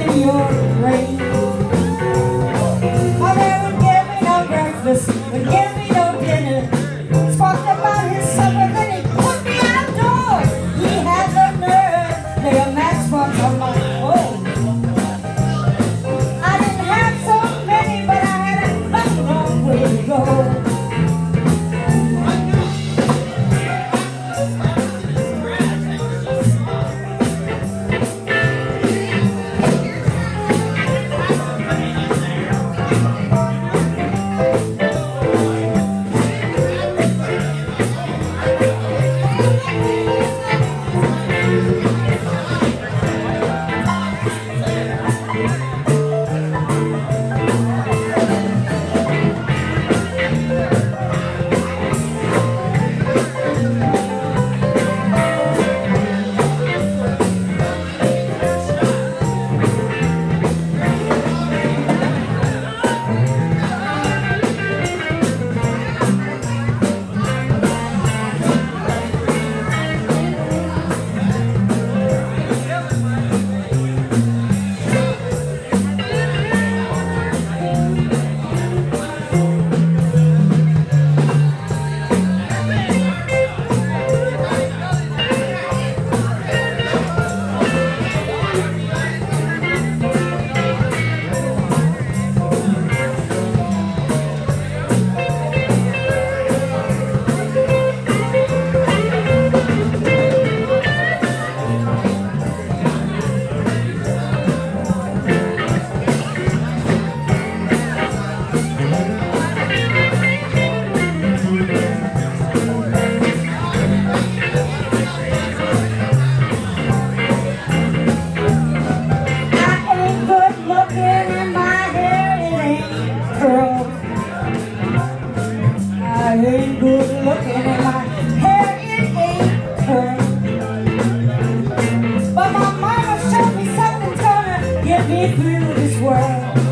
in your brain. good looking and my hair it ain't curly, But my mama showed me something's gonna get me through this world.